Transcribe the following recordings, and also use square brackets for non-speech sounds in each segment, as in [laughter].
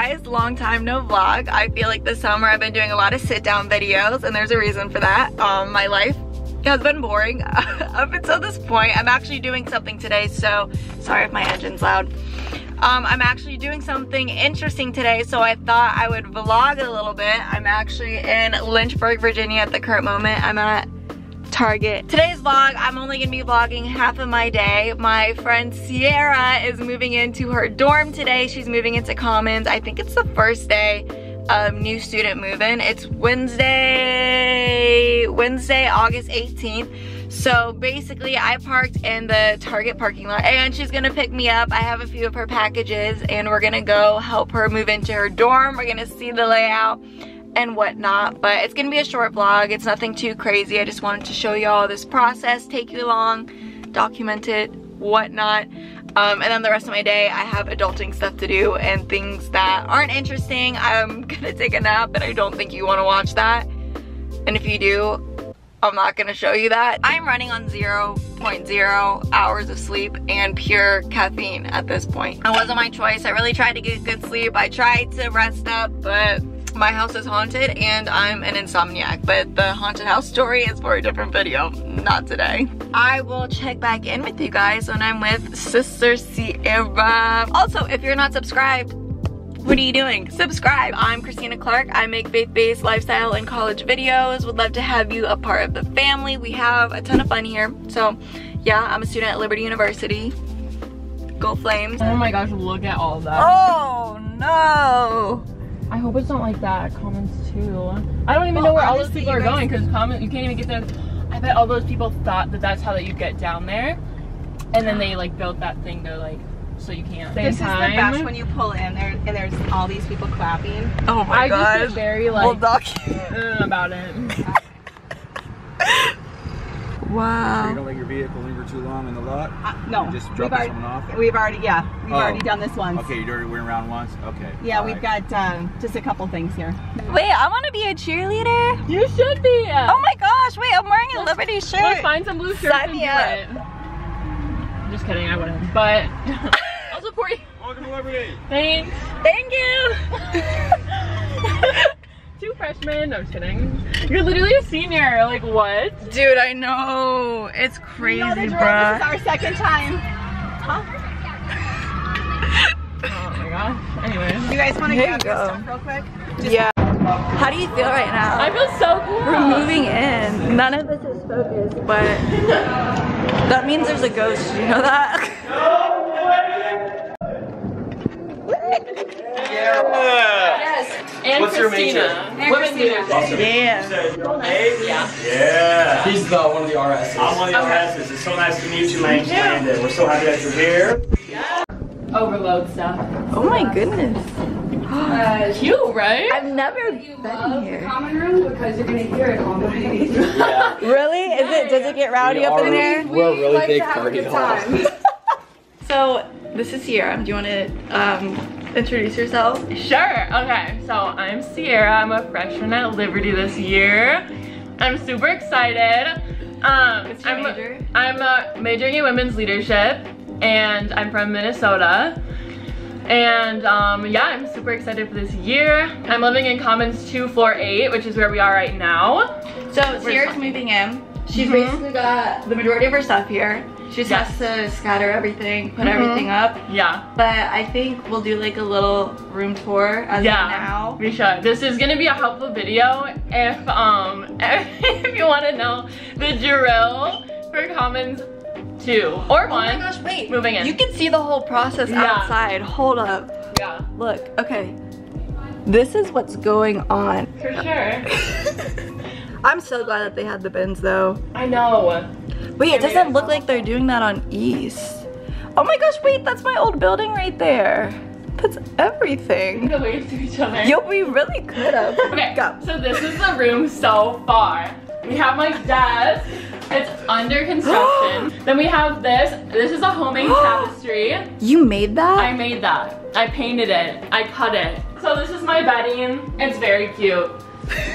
guys, long time no vlog. I feel like this summer I've been doing a lot of sit down videos and there's a reason for that. Um, my life has been boring [laughs] up until this point. I'm actually doing something today, so sorry if my engine's loud. Um, I'm actually doing something interesting today, so I thought I would vlog a little bit. I'm actually in Lynchburg, Virginia at the current moment. I'm at Target. Today's vlog, I'm only gonna be vlogging half of my day. My friend Sierra is moving into her dorm today. She's moving into Commons. I think it's the first day of new student move-in. It's Wednesday, Wednesday, August 18th. So basically I parked in the Target parking lot and she's gonna pick me up. I have a few of her packages and we're gonna go help her move into her dorm. We're gonna see the layout and whatnot but it's gonna be a short vlog. It's nothing too crazy. I just wanted to show you all this process take you along document it whatnot. Um, and then the rest of my day i have adulting stuff to do and things that aren't interesting. I'm [laughs] gonna take a nap and i don't think you want to watch that. And if you do i'm not gonna show you that. I'm running on 0.0 hours of sleep and pure caffeine at this point. It wasn't my choice. I really tried to get good sleep. I tried to rest up but my house is haunted and I'm an insomniac, but the haunted house story is for a different video, not today. I will check back in with you guys when I'm with Sister Sierra. Also, if you're not subscribed, what are you doing? Subscribe. I'm Kristina Clarke. I make faith-based lifestyle and college videos. Would love to have you a part of the family. We have a ton of fun here. So yeah, I'm a student at Liberty University. Go Flames. Oh my gosh, look at all that. Oh no. I hope it's not like that at Commons too. I don't even well, know where all those people are going because Commons, you can't even get there. I bet all those people thought that that's how that you get down there, and then they like built that thing to like so you can't. Same this time. is the best when you pull in there and there's all these people clapping. Oh my god! I just get very like we'll [laughs] about it. [laughs] Wow. So you don't let your vehicle linger too long in the lot? Uh, no. You just drop someone off? We've already, yeah, we've oh. already done this once. Okay, you already went around once? Okay. Yeah, All we've right. got um, just a couple things here. Wait, I want to be a cheerleader. You should be. Oh my gosh, wait, I'm wearing a Liberty shirt. Let's find some blue shirts Sign me up. Just kidding, I wouldn't, but [laughs] I'll support you. Welcome to Liberty. Thanks. Thank you. [laughs] two freshmen. No, I'm just kidding. You're literally a senior. Like, what? Dude, I know. It's crazy, you know bruh. This is our second time. Huh? [laughs] oh my gosh. Anyway. You guys want to grab your stuff real quick? Just yeah. How do you feel right now? I feel so cool. We're moving in. None of this is focused, but that means there's a ghost. You know that? [laughs] Yes. And What's Kristina. your major? And Kristina. Awesome. Yeah. Yeah. Yeah. He's the one of the RSs. I'm one of the RSs. It's so nice to meet you, Lane Landon. We're so happy that you're here. Yeah. Overload stuff. Oh my goodness. Uh, cute, right? I've never been here. common room because you're gonna hear it all night. yeah. [laughs] Really? Is it? Does it get rowdy we up in there? We're a really like big party hall. [laughs] so this is Sierra. Do you want to um, introduce yourself? Sure. Okay. So I'm Sierra. I'm a freshman at Liberty this year. I'm super excited. Um, What's your I'm major? A, I'm a majoring in women's leadership, and I'm from Minnesota. And um, yeah, I'm super excited for this year. I'm living in Commons 2, floor 8, which is where we are right now. So Sierra's moving in. She's mm -hmm. basically got the majority of her stuff here. She just yes. has to scatter everything, put mm -hmm. everything up. Yeah. But I think we'll do like a little room tour as yeah, of now. we should. This is gonna be a helpful video if um [laughs] if you want to know the drill for Commons two or one. Oh my gosh, wait. Moving in. You can see the whole process yeah. outside. Hold up. Yeah. Look, okay. This is what's going on. For sure. [laughs] I'm so glad that they had the bins though. I know. Wait, it doesn't look like they're doing that on East. Oh my gosh, wait, that's my old building right there. That's everything. We wave to each other. Yo, we really could have. [laughs] okay, Go. so this is the room so far. We have my desk. It's under construction. [gasps] then we have this. This is a homemade [gasps] tapestry. You made that? I made that. I painted it. I cut it. So this is my bedding. It's very cute.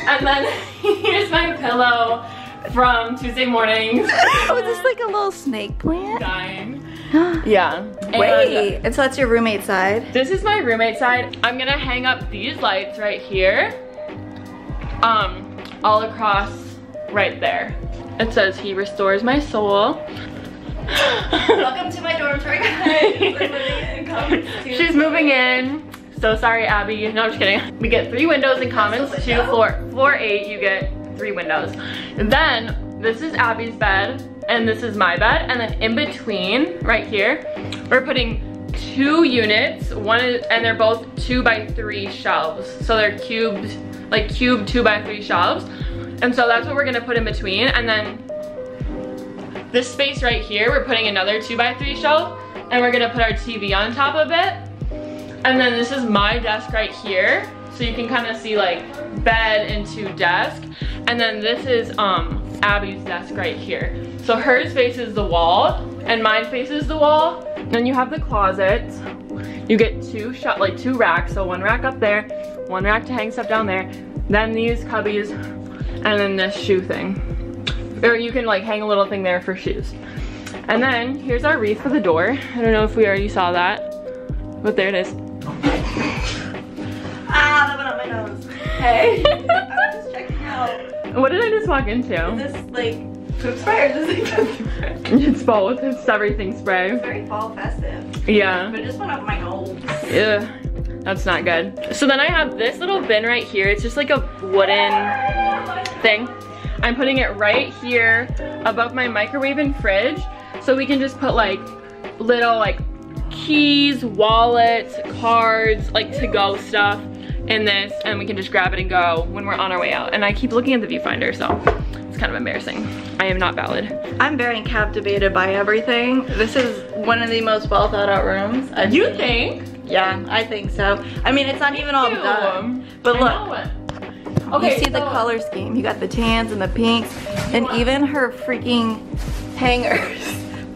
and then [laughs] here's my pillow from Tuesday mornings. [laughs] oh, is this like a little snake plant? Dying. [gasps] Yeah. And Wait, and so that's your roommate side. This is my roommate side. I'm gonna hang up these lights right here. Um, all across right there. It says he restores my soul. Welcome to my dormitory, guys. [laughs] She's moving in. So sorry, Abby. No, I'm just kidding. We get three windows in Commons, That's a two floor, floor eight, you get three windows. Then this is Abby's bed and this is my bed. And then in between, right here, we're putting two units. One and they're both two by three shelves. So they're cubed, like cube two by three shelves. And so that's what we're gonna put in between. And then this space right here, we're putting another two by three shelf and we're gonna put our TV on top of it. And then this is my desk right here. So you can kind of see like bed into desk. And then this is um Abby's desk right here. So hers faces the wall and mine faces the wall. Then you have the closet. You get two shot like two racks. So one rack up there, one rack to hang stuff down there. Then these cubbies and then this shoe thing. Or you can like hang a little thing there for shoes. And then here's our wreath for the door. I don't know if we already saw that, but there it is. Hey. I was just checking out. What did I just walk into? This like poop spray or this like? It's both. It's everything spray. Very fall festive. Yeah. But it just went up my nose. Yeah. That's not good. So then I have this little bin right here. It's just like a wooden thing. I'm putting it right here above my microwave and fridge. So we can just put like little like keys, wallets, cards, like to go stuff in this and we can just grab it and go when we're on our way out. And I keep looking at the viewfinder so it's kind of embarrassing. I am not valid. I'm very captivated by everything. This is one of the most well thought out rooms. I've You seen. think? Yeah, I think so. I mean, it's not even all done. But I look, know it. you see the color scheme. You got the tans and the pinks, and even her freaking hangers.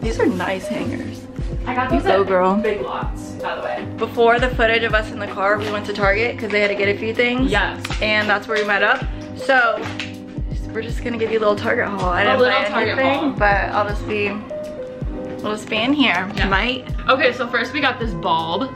[laughs] These are nice hangers. I got You those go, at girl. Big Lots, by the way. Before the footage of us in the car, we went to Target because they had to get a few things. Yes. And that's where we met up. So we're just gonna give you a little Target haul. I A didn't little buy Target anything, haul. but I'll just be, just be in here. Yeah. Might. Okay, so first we got this bulb.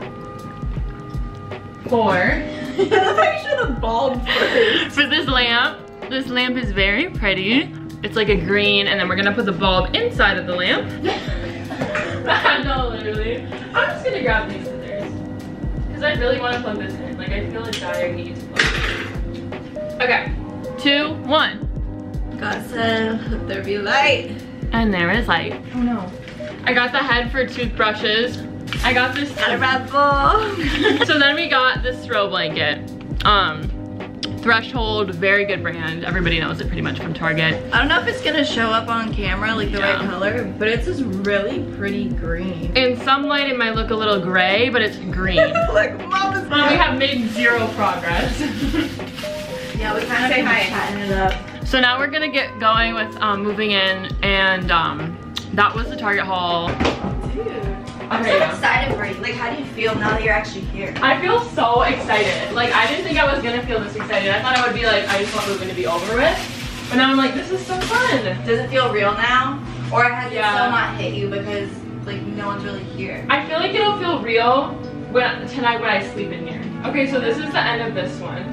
For [laughs] Make sure the bulb first. for this lamp. This lamp is very pretty. It's like a green, and then we're gonna put the bulb inside of the lamp. [laughs] [laughs] no, literally. I'm just gonna grab these scissors. Because I really want to plug this in. Like, I feel a dire need to plug this in. Okay, two, one. God said, let there be light. And there is light. Oh no. I got the head for toothbrushes. I got this. Got a Red Bull. [laughs] so then we got this throw blanket. Um, Threshold, very good brand. Everybody knows it pretty much from Target. I don't know if it's gonna show up on camera, like the Yeah. right color, but it's this really pretty green. In some light, it might look a little gray, but it's green. [laughs] like mama's Well, we have made zero progress. [laughs] Yeah, we kind of Say been chatting it up. so now we're gonna get going with um, moving in, and um, that was the Target haul. I'm so excited for you. Like, how do you feel now that you're actually here? I feel so excited. Like, I didn't think I was gonna feel this excited. I thought I would be like, I just want moving to be over with. But now I'm like, this is so fun. Does it feel real now? Or has it Yeah. still not hit you because like no one's really here? I feel like it'll feel real when, tonight when I sleep in here. Okay, so this is the end of this one.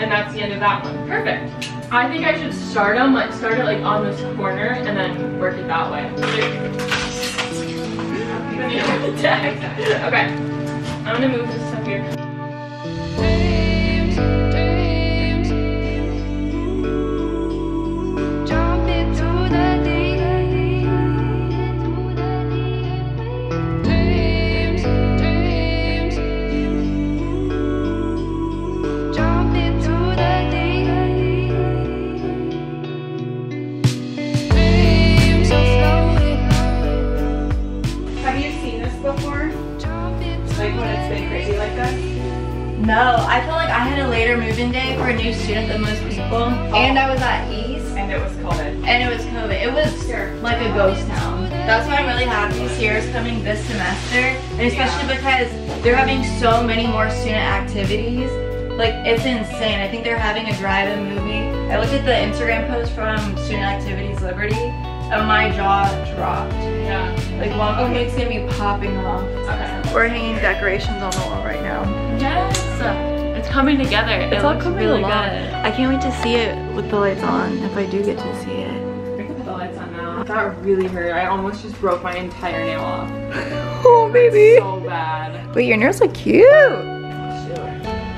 And that's the end of that one. Perfect. I think I should start them, like start it like on this corner and then work it that way. [laughs] okay. I'm gonna move this stuff here. Before? Like when it's been crazy like that? No, I feel like I had a later move-in day for a new student than most people. And I was at ease. And it was COVID. and it was COVID. It was like a ghost town. That's why I'm really happy Sierra's coming this semester. And especially because they're having so many more student activities. Like it's insane. I think they're having a drive-in movie. I looked at the Instagram post from Student Activities Liberty. and my jaw dropped. Yeah. Like welcome week's gonna be popping off. Okay. We're hanging decorations on the wall right now. Yes. It's coming together. It's it all looks coming really along. good. I can't wait to see it with the lights on, if I do get to see it. Can put the lights on now. That really hurt. I almost just broke my entire nail off. [laughs] Oh, baby. So bad. Wait, your nails are cute.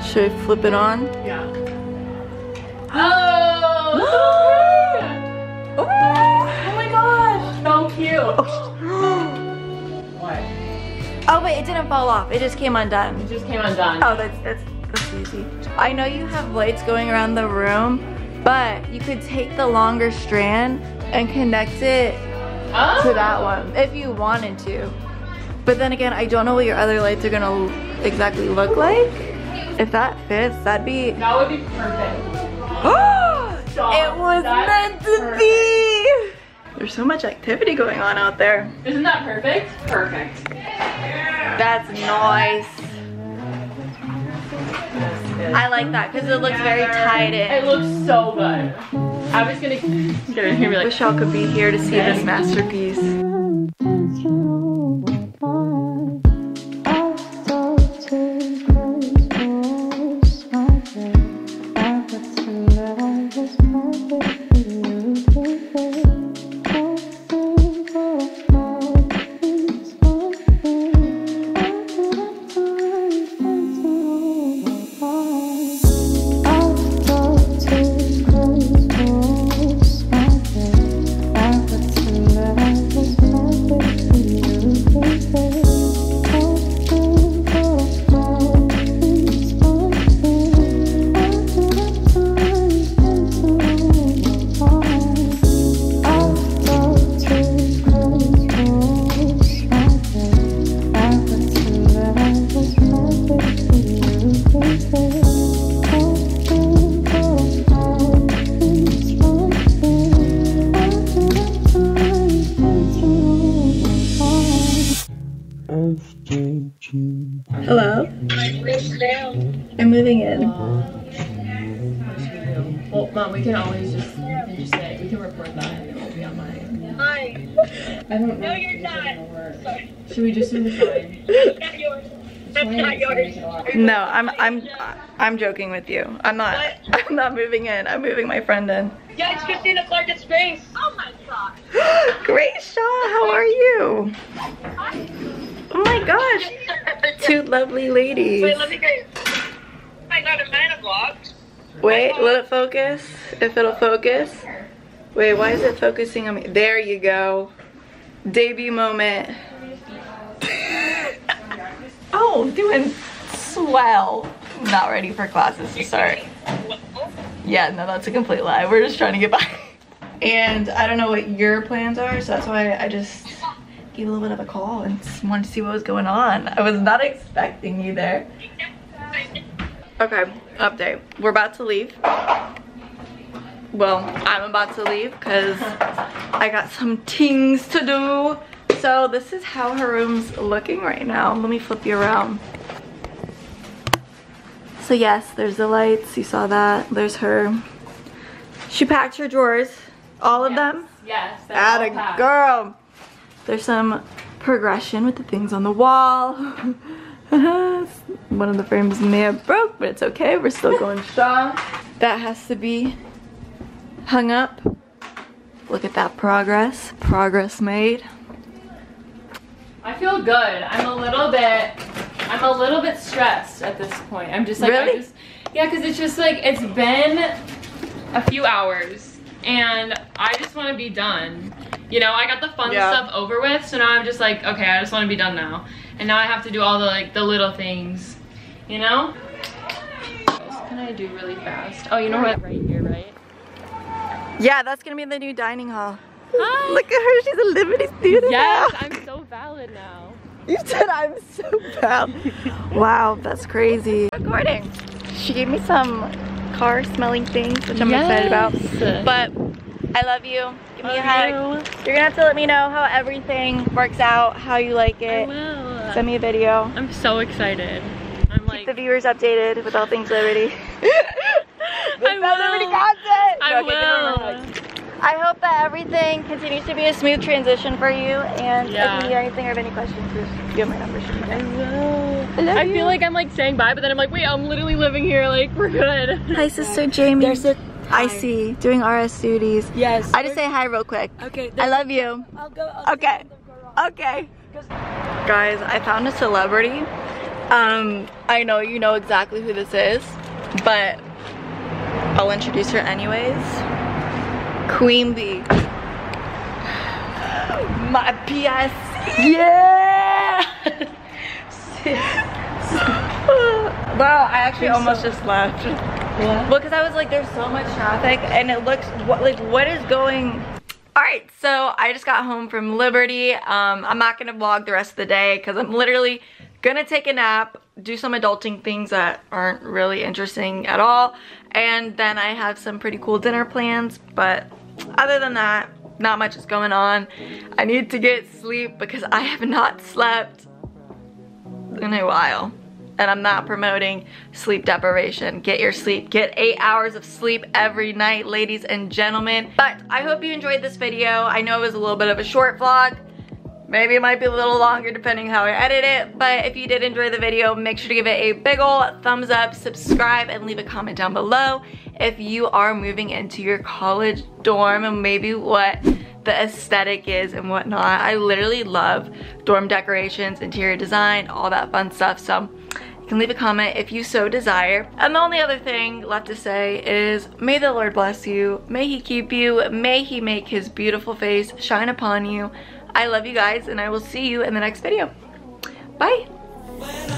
Should I flip it on? Yeah. What? [gasps] oh wait, it didn't fall off. It just came undone. It just came undone. Oh, that's that's that's easy. I know you have lights going around the room, but you could take the longer strand and connect it Oh. to that oh. one if you wanted to. But then again, I don't know what your other lights are gonna exactly look like. If that fits, that'd be. That would be perfect. [gasps] It was That's meant to perfect. be. There's so much activity going on out there. Isn't that perfect? Perfect. That's nice. I like that because it looks very tied It looks so good. I was gonna get in here and be like, Wish y'all could be here to see this masterpiece. Well, mom, we can always just, we can just say, we can report that and it will be on my. Hi. I don't know. No, you're not. Should we just do the sign? not yours. That's not yours. No, I'm I'm I'm joking with you. I'm not [laughs] I'm not moving in. I'm moving my friend in. Yeah, it's Kristina Clarke it's Grace. Oh my god. [gasps] Grace Shaw, how are you? Oh my gosh. Two lovely ladies. Wait, let me get. I got a man vlog. Wait, will it focus? If it'll focus. Wait, why is it focusing on me? There you go. Debut moment. [laughs] oh, doing swell. Not ready for classes to start. Yeah, no, that's a complete lie. We're just trying to get by. And I don't know what your plans are, so that's why I just gave a little bit of a call and wanted to see what was going on. I was not expecting you there. Okay, update. We're about to leave. Well, I'm about to leave because I got some things to do. So this is how her room's looking right now. Let me flip you around. So yes, there's the lights. You saw that. There's her. She packed her drawers. All of them? Yes. At a girl. There's some progression with the things on the wall. [laughs] One of the frames may have broke, but it's okay. We're still going strong. That has to be hung up. Look at that progress. Progress made. I feel good. I'm a little bit, I'm a little bit stressed at this point. I'm just like, I Really? just, yeah, because it's just like, it's been a few hours and I just want to be done. You know, I got the fun Yeah. stuff over with, so now I'm just like, okay, I just want to be done now. And now I have to do all the like the little things, you know? What else can I do really fast? Oh, you know what? Right here, right? Yeah, that's gonna be the new dining hall. Hi. Look at her, she's a Liberty student Yes, now. I'm so valid now. [laughs] You said I'm so valid. wow, that's crazy. Recording. She gave me some car smelling things, which I'm excited about. But I love you. Give me a hug. You're gonna have to let me know how everything works out, how you like it. will. Send me a video. I'm so excited. I'm Keep like, the viewers updated with all things Liberty. [laughs] [laughs] I That's Liberty content. I Okay, give her a will. I hope that everything continues to be a smooth transition for you. And Yeah. if you need anything or have any questions, just you have my number. shoot me a text. I love I you. feel like I'm like saying bye, but then I'm like, wait, I'm literally living here. Like, we're good. Hi, sister Jamie. There's a I see. Doing RS duties. yes. I just say hi real quick. okay. I love you. I'll go. I'll Okay. Okay. Guys, I found a celebrity. Um, I know you know exactly who this is, but I'll introduce her anyways. Queen Bee. My PS. Yeah! [laughs] wow, I actually almost just left. Yeah. Because I was like, there's so much traffic and it looks, what, like, what is going all right, so I just got home from Liberty. Um, I'm not gonna vlog the rest of the day because I'm literally gonna take a nap, do some adulting things that aren't really interesting at all, and then I have some pretty cool dinner plans, but other than that, not much is going on. I need to get sleep because I have not slept in a while. And I'm not promoting sleep deprivation. Get your sleep. Get eight hours of sleep every night, ladies and gentlemen. But I hope you enjoyed this video. I know it was a little bit of a short vlog. Maybe it might be a little longer depending how I edit it. But if you did enjoy the video, make sure to give it a big ol' thumbs up, subscribe, and leave a comment down below if you are moving into your college dorm and maybe what the aesthetic is and whatnot. I literally love dorm decorations, interior design, all that fun stuff. So you can leave a comment if you so desire. And the only other thing left to say is may the Lord bless you, may he keep you, may he make his beautiful face shine upon you. I love you guys and I will see you in the next video. Bye.